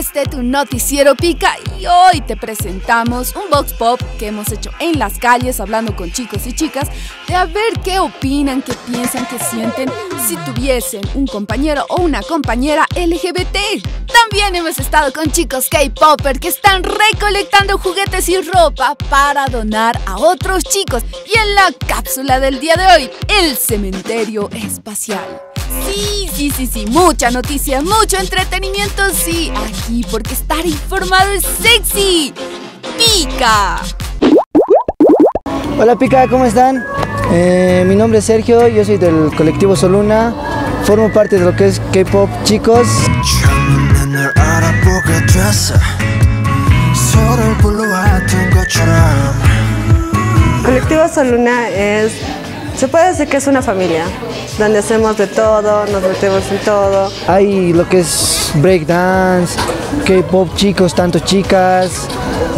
este tu noticiero pica y hoy te presentamos un box pop que hemos hecho en las calles hablando con chicos y chicas de a ver qué opinan, qué piensan, qué sienten si tuviesen un compañero o una compañera LGBT. También hemos estado con chicos K-Popper que están recolectando juguetes y ropa para donar a otros chicos. Y en la cápsula del día de hoy, el cementerio espacial. Sí, sí, sí, sí, mucha noticia, mucho entretenimiento, sí, aquí porque estar informado es sexy. Pica. Hola Pica, ¿cómo están? Eh, mi nombre es Sergio, yo soy del colectivo Soluna, formo parte de lo que es K-Pop Chicos. Colectivo Soluna es, se puede decir que es una familia, donde hacemos de todo, nos metemos en todo. Hay lo que es breakdance, K-Pop chicos, tanto chicas,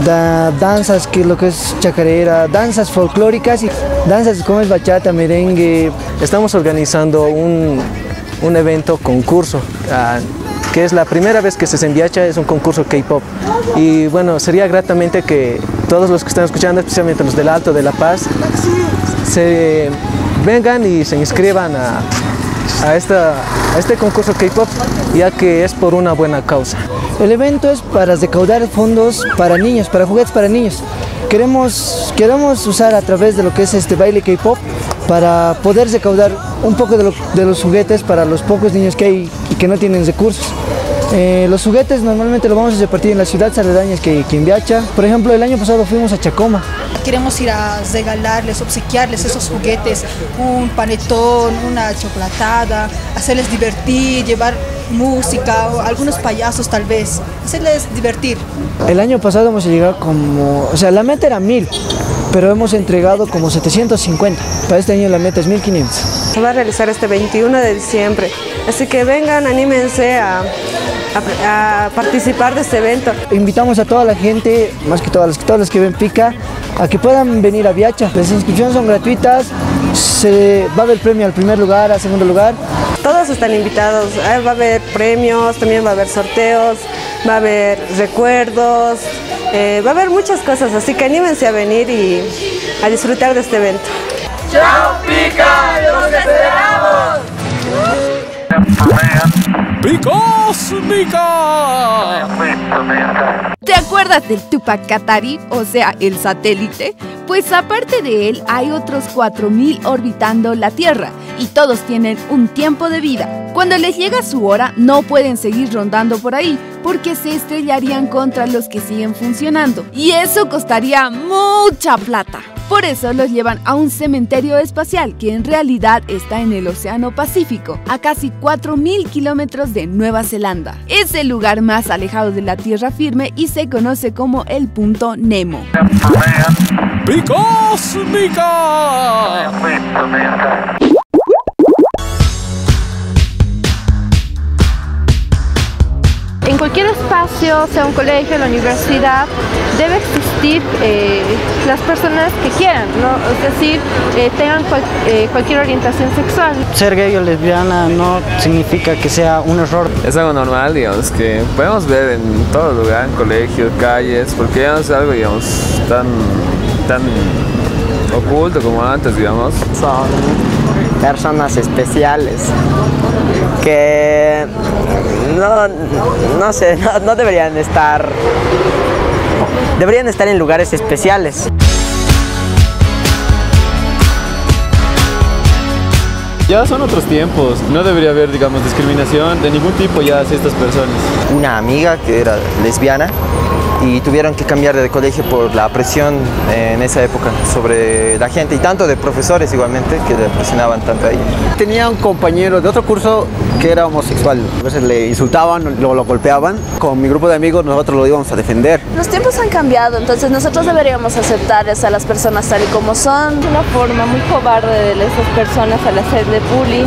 da- danzas que lo que es chacarera, danzas folclóricas y danzas como es bachata, merengue. Estamos organizando un, un evento concurso, ah, que es la primera vez que se Sembiacha es un concurso K-pop. Y bueno, sería gratamente que todos los que están escuchando, especialmente los del Alto de La Paz, se vengan y se inscriban a, a, esta, a este concurso K-pop, ya que es por una buena causa. El evento es para recaudar fondos para niños, para juguetes para niños. Queremos, queremos usar a través de lo que es este baile K-pop para poder recaudar un poco de, de los juguetes para los pocos niños que hay y que no tienen recursos. Eh, los juguetes normalmente los vamos a repartir en las ciudades aledañas que, que en Viacha. Por ejemplo, el año pasado fuimos a Chacoma. Queremos ir a regalarles, obsequiarles esos juguetes, un panetón, una chocolatada, hacerles divertir, llevar música, o algunos payasos tal vez, hacerles divertir. El año pasado hemos llegado como, o sea, la meta era 1000, pero hemos entregado como 750. Para este año la meta es 1500. Se va a realizar este 21 de diciembre, así que vengan, anímense a, a- a participar de este evento. Invitamos a toda la gente, más que todas las, todas las que ven Pica, a que puedan venir a Viacha. Las inscripciones son gratuitas, se, va a haber premio al primer lugar, al segundo lugar. Todos están invitados, eh, va a haber premios, también va a haber sorteos, va a haber recuerdos, eh, va a haber muchas cosas, así que anímense a venir y a disfrutar de este evento. ¿Te acuerdas del Tupac Katari, o sea, el satélite? Pues aparte de él hay otros 4.000 orbitando la Tierra y todos tienen un tiempo de vida. Cuando les llega su hora no pueden seguir rondando por ahí porque se estrellarían contra los que siguen funcionando y eso costaría mucha plata. Por eso los llevan a un cementerio espacial que en realidad está en el Océano Pacífico, a casi 4.000 kilómetros de Nueva Zelanda. Es el lugar más alejado de la tierra firme y se conoce como el punto Nemo. En cualquier espacio, sea un colegio, la universidad, debe existir eh, las personas que quieran, ¿no? es decir, eh, tengan cual- eh, cualquier orientación sexual. Ser gay o lesbiana no significa que sea un error. Es algo normal, digamos, que podemos ver en todo lugar, en colegios, calles, porque ya no es algo, digamos, tan, tan oculto como antes, digamos. son personas especiales que no, no sé, no, no deberían estar, deberían estar en lugares especiales. Ya son otros tiempos, no debería haber, digamos, discriminación de ningún tipo ya hacia estas personas. Una amiga que era lesbiana y tuvieron que cambiar de colegio por la presión en esa época sobre la gente y tanto de profesores igualmente que le presionaban tanto a ella. Tenía un compañero de otro curso que era homosexual. A veces le insultaban, lo, lo golpeaban. Con mi grupo de amigos nosotros lo íbamos a defender. Los tiempos han cambiado, entonces nosotros deberíamos aceptarles a las personas tal y como son. Una forma muy cobarde de esas personas al hacerle bullying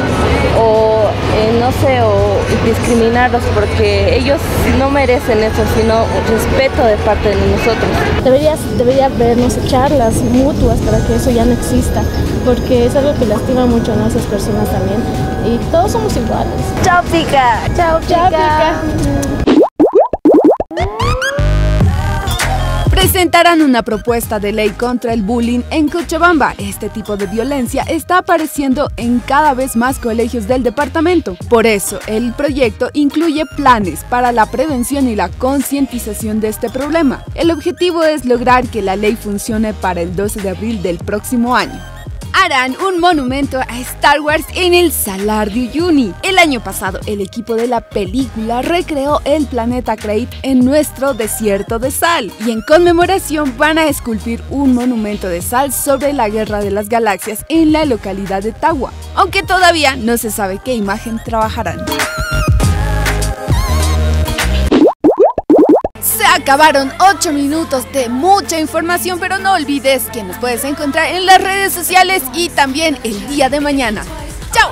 o, eh, no sé, o discriminarlos porque ellos no merecen eso, sino respeto de parte de nosotros. Debería, debería habernos charlas mutuas para que eso ya no exista, porque es algo que lastima mucho a esas personas también. Y todos somos iguales. Chao, pica. Chao, Chao, pica. Presentarán una propuesta de ley contra el bullying en Cochabamba. Este tipo de violencia está apareciendo en cada vez más colegios del departamento. Por eso, el proyecto incluye planes para la prevención y la concientización de este problema. El objetivo es lograr que la ley funcione para el 12 de abril del próximo año harán un monumento a Star Wars en el Salar de Uyuni. El año pasado, el equipo de la película recreó el planeta Crate en nuestro desierto de sal y en conmemoración van a esculpir un monumento de sal sobre la Guerra de las Galaxias en la localidad de Tawa, aunque todavía no se sabe qué imagen trabajarán. Acabaron 8 minutos de mucha información, pero no olvides que nos puedes encontrar en las redes sociales y también el día de mañana. ¡Chao!